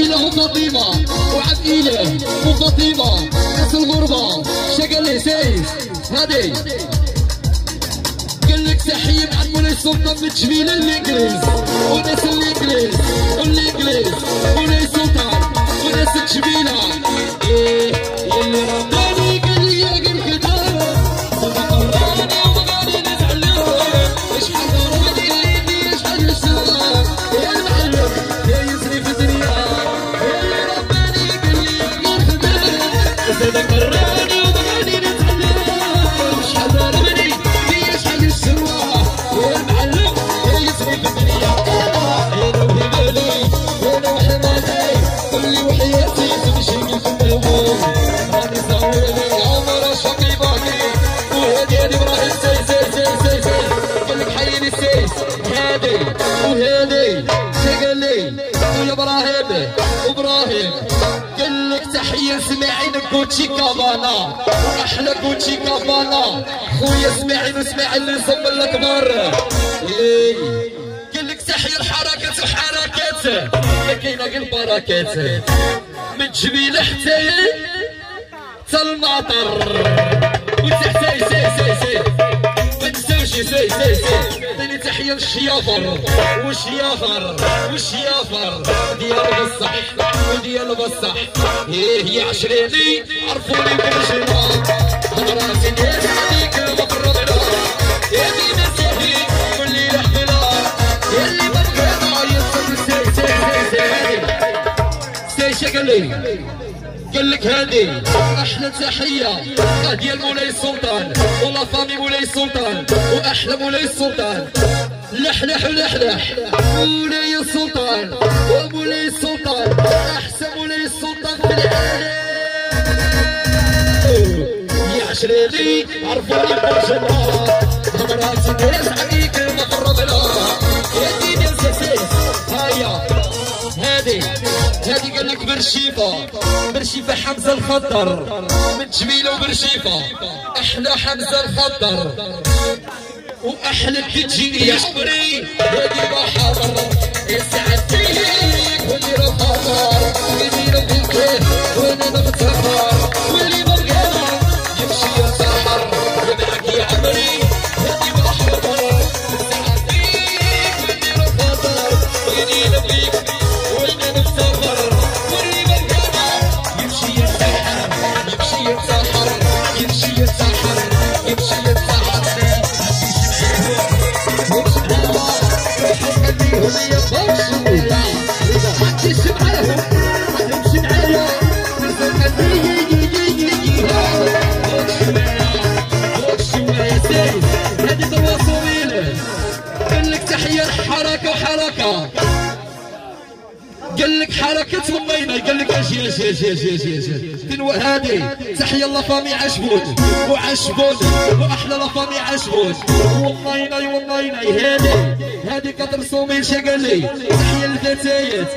وفاطمة وعبد إله وفاطمة ناس الغربة. شقال لي سايس هادي. قال لك تحية مع مولاي السلطان من تجميلة الإنجليز. وناس الإنجليز. والإنجليز. مولاي السلطان وناس التجميلة إيه اللي رماني اسماعيل كوتشي كافانا وأحلى كوتشي كافانا خويا إسماعيل واسماعيل اللي صب الأكبر. إيه. قال لك تحية الحركات وحركات ما كاينة غير بركات. من جميل حتى المطر وتحت سي سي سي سي سي سي عطيني تحية للشيافر. والشيافر والشيافر. ديال بصح وديال بصح. إيه يا عشريني عرفوني بالجنة هضراتي الناس عليك مقربنا يا ديما سيدي واللي لحفلة يا اللي ما بغينا يصل سي سي سي سي. سي قال لي قال لك هادي أحلى تحية. ديال مولاي السلطان. ولا فامي مولاي السلطان. وأحلى مولاي السلطان. لحلح ولحلح. مولاي السلطان. ومولاي السلطان. أحسن مولاي السلطان في العالم. يا عشريني عرفوني بالجنة مرات الناس عليك المقرب لا. يا السيس هيا. هادي. هادي قال لك برشيفة. برشيفة حمزة الخضر. من جميلة وبرشيفة. أحلى حمزة الخضر. وأحلى كتجيني يا عمري هادي بحر يسعد حركة وحركة قال لك حركة والمينة قال لك أجي أجي أجي أجي أجي أجي تنوى هادي تحية لافامي عشبون وعشبون وأحلى لافامي عشبون والمينة والمينة هادي هادي كتر صومين شا قال لي تحية للفتايات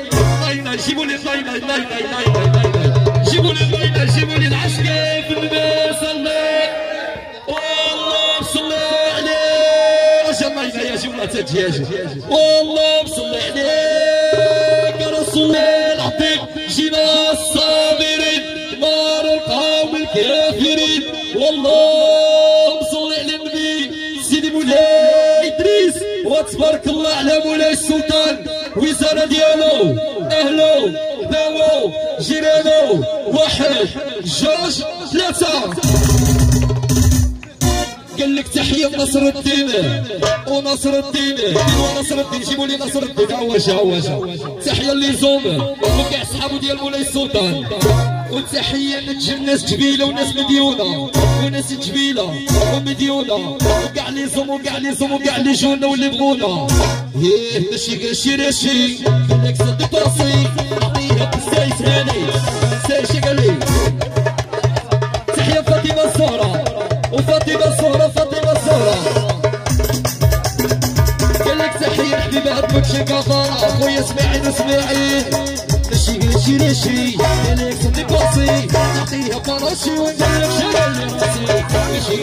مينة جيبوا لي المينة المينة المينة جيبوا لي المينة جيبوا لي العشقة في النبي جملة تجي والله صلي عليك يا رسول العظيم جينا الصابرين نار القوم الكافرين والله صل على النبي سيدي مولاي ادريس وتبارك الله على مولاي السلطان وزاره ديالو اهلو ذاو جيرانو واحد جوج ثلاثة قال لك تحية نصر الدين ونصر الدين. ونصر الدين. جيبوا لي نصر الدين. عواش عواش تحية اللي زوم وكاع صحابو ديال مولاي السلطان. وتحية لتجي ناس جبيلة وناس مديونة. وناس جبيلة ومديونة. وكاع اللي زوم وكاع اللي زوم وكاع اللي جونا واللي بغونا. إيه ماشي كاشي راشي لك صدق راسي. نعطيها بالسايس هاني شي كفارة خويا اسماعيل اسماعيل ماشي ماشي قال لك صدق راسي نعطيها باراشي ونقول لك شغل راسي.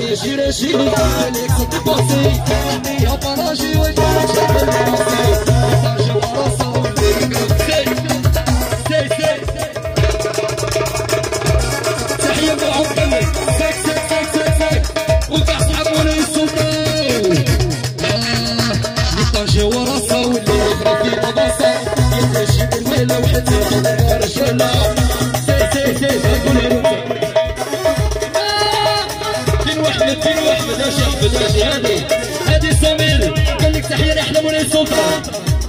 ماشي ماشي قال لك صدق راسي نعطيها باراشي ونقول لك شغل راسي. راسي وراسي سي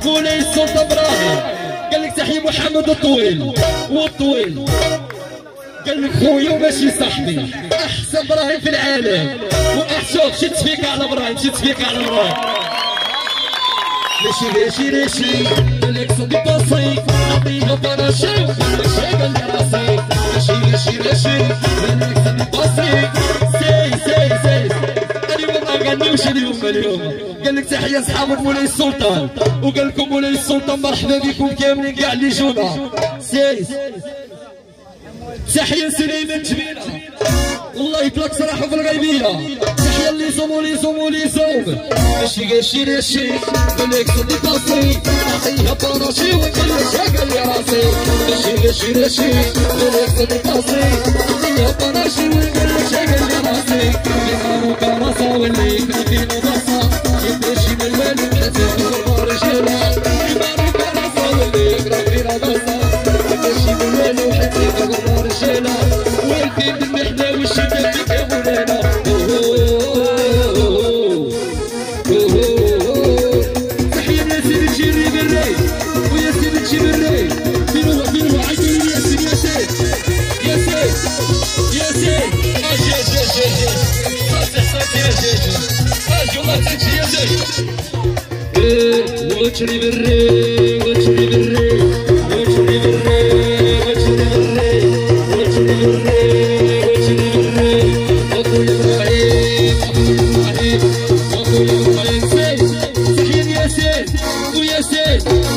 مولاي السلطان إبراهيم قال لك تحيه محمد الطويل والطويل قال لك خويا وماشي صاحبي احسن إبراهيم في العالم. واحسن شد فيك على إبراهيم شد فيك على إبراهيم ماشي ماشي ماشي ماشي قال لك تحيه اصحاب مولاي السلطان وقال لكم مولاي السلطان مرحبا بكم كاملين كاع اللي جونا سي تحية سليمان جميلة والله يطلق صراحة في الغيبية. تحية اللي يصوم واللي يصوم واللي يصوم. ماشي قاشي لاشي قلك صدي قصي نعطيها براشي وقال لي شاقل يا راسي ماشي قاشي لاشي قلك صدي قصي نعطيها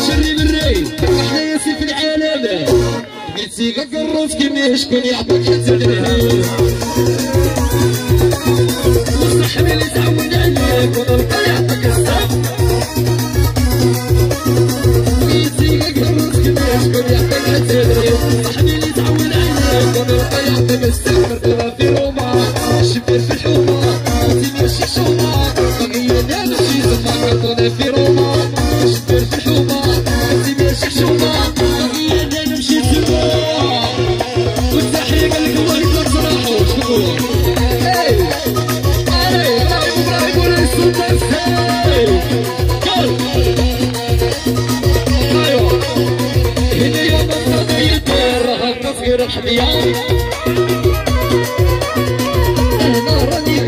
شري بالري أحلى ياسين في العالم قلتي قرص كيما شكون يعطيك تعود عليك الحميان أنا راني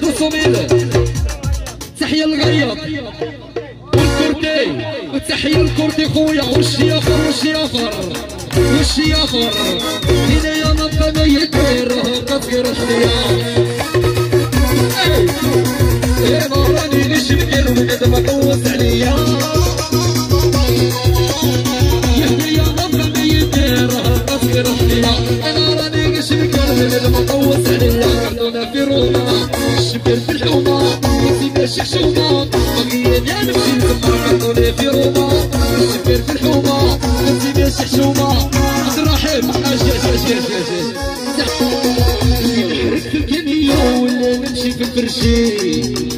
دوسوميل تحية الغياب والكرتي وتحية الكرتي خويا والشياخر والشياخر والشياخر وقد ما عليا يهدي يا نبقى ما يدير قصير الحياة أنا راني بكير وقد ما طوس عليا كرتونا في روما الشبير في الحومة وفي ماشي شومة بقية يا نمشي نسمر كرتوني في روما الشبير في الحومة وفي ماشي حشومة عبد نحرك في الكاميو ولا نمشي في الفرشي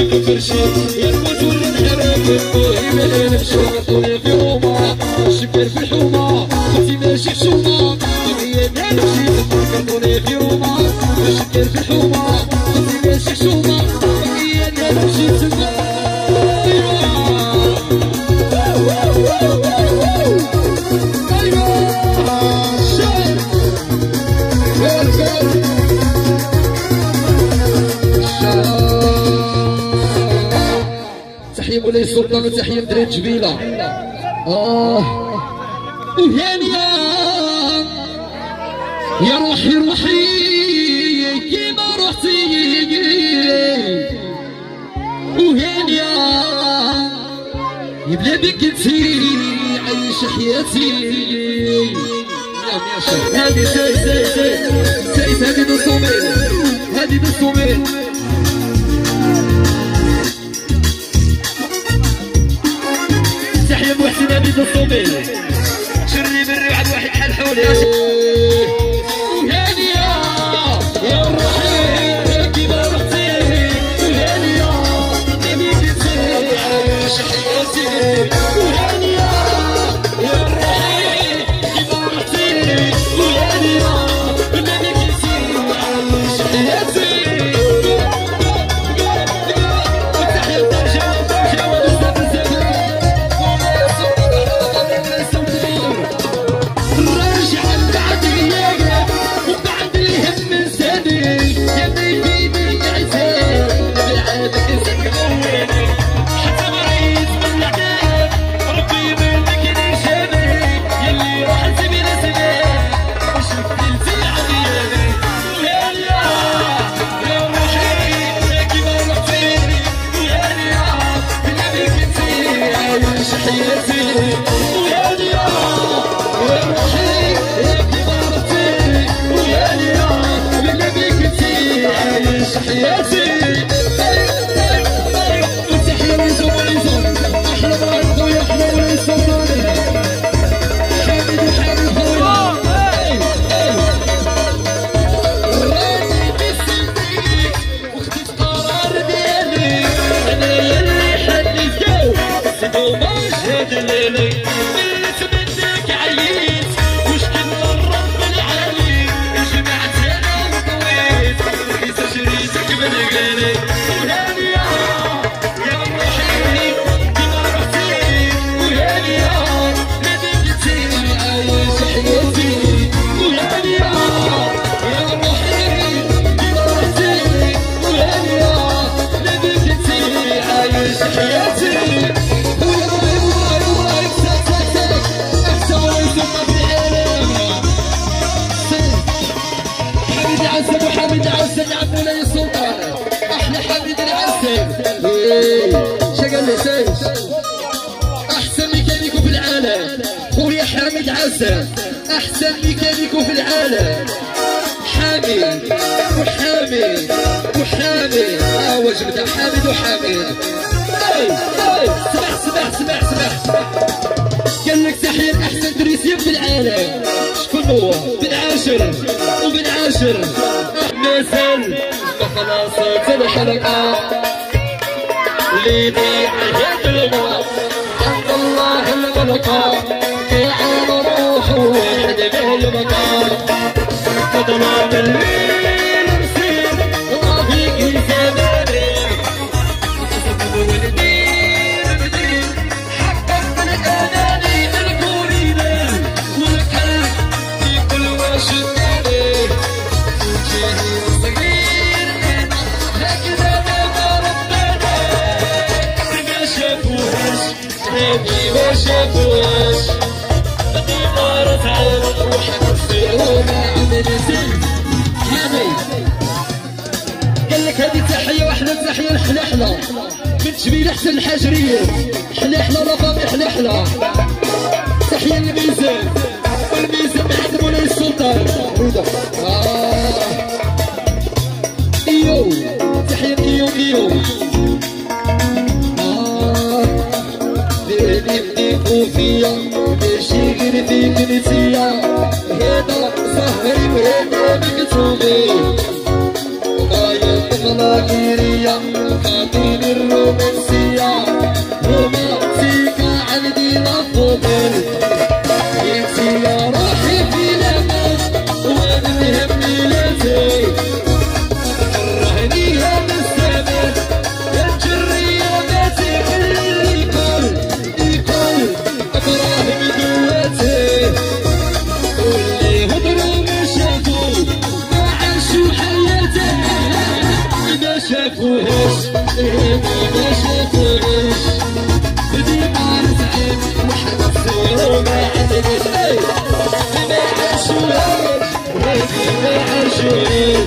ولا نحرك المهم أنا نمشي غطوني في روما الشبير في الحومة خوتي ماشي حشومة أنا نمشي في روما الشبير في الحومة خوتي ماشي حشومة مولاي السلطان وتحية دريد جبيلة آه وهانية يا روحي روحي كيما روحتي وهانية يبلا بك انتي عيش حياتي يا هادي سيد سيد سيد سيد هادي ميل هادي نص حميد الصومي شري بالريح واحد حال حولي احسن حامد عزة احسن ميكانيكو في العالم. حامد وحامد وحامد آه وجبت حامد وحامد أي أي. سمح سمح سمح سمح. قال لك تحية أحسن تريسيم في العالم. شكون هو؟ بن عاشر. وبن عاشر. مثل خلاص الحلقة ليدي عهد الموت عبد الله الملقى عمل زين قال لك هذه تحية واحدة تحية الحلحلة بنت جميل أحسن الحجرية حلحلة لا فامي حلحلة تحية للميزان والميزان محمد مولاي السلطان آه إيو تحية إيو إيو وفيا باش يجري فيك نسيا هذا سهري وهذا مكتوبي شافوهاش شافوهاش وحنصيروا ما عاشوهاش